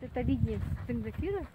Это виднее с Тенгафира.